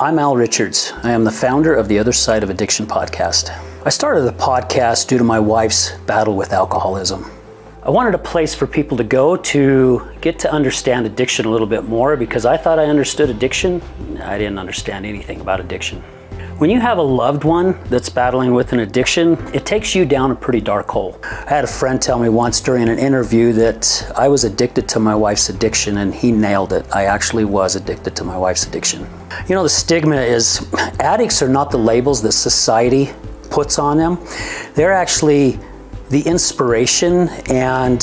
I'm Al Richards. I am the founder of the Other Side of Addiction podcast. I started the podcast due to my wife's battle with alcoholism. I wanted a place for people to go to get to understand addiction a little bit more because I thought I understood addiction. I didn't understand anything about addiction. When you have a loved one that's battling with an addiction, it takes you down a pretty dark hole. I had a friend tell me once during an interview that I was addicted to my wife's addiction, and he nailed it. I actually was addicted to my wife's addiction. You know, the stigma is addicts are not the labels that society puts on them, they're actually the inspiration and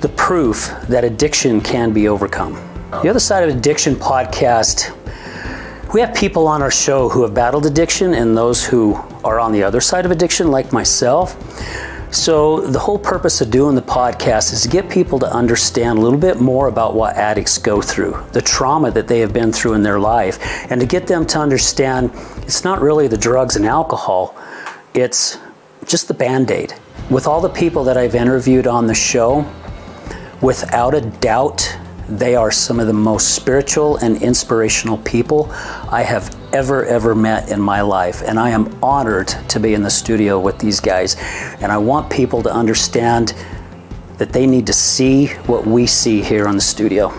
the proof that addiction can be overcome. The Other Side of Addiction podcast we have people on our show who have battled addiction and those who are on the other side of addiction, like myself. So, the whole purpose of doing the podcast is to get people to understand a little bit more about what addicts go through, the trauma that they have been through in their life, and to get them to understand it's not really the drugs and alcohol, it's just the band aid. With all the people that I've interviewed on the show, without a doubt, they are some of the most spiritual and inspirational people I have ever, ever met in my life. And I am honored to be in the studio with these guys. And I want people to understand that they need to see what we see here in the studio.